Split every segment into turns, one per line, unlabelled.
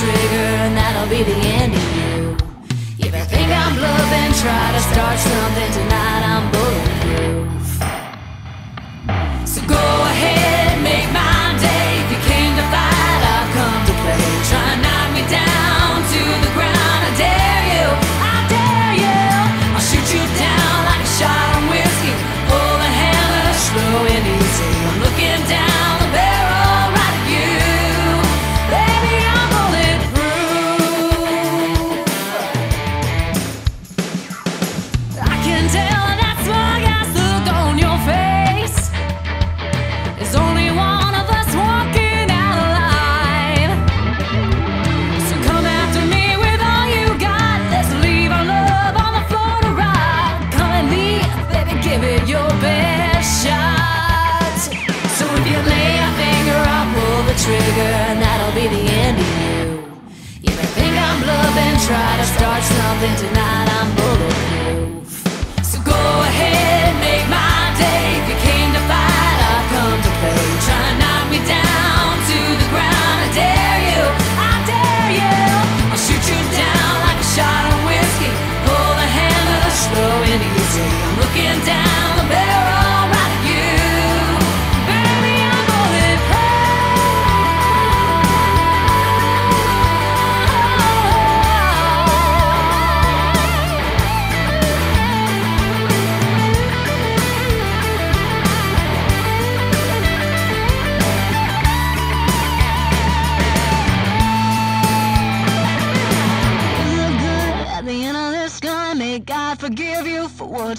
trigger and that'll be the end of you. If you think I'm bluffing, try to start something tonight, I'm bulletproof. So go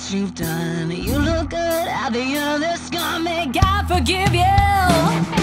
what you've done. You look good at the end of this gonna make God
forgive you.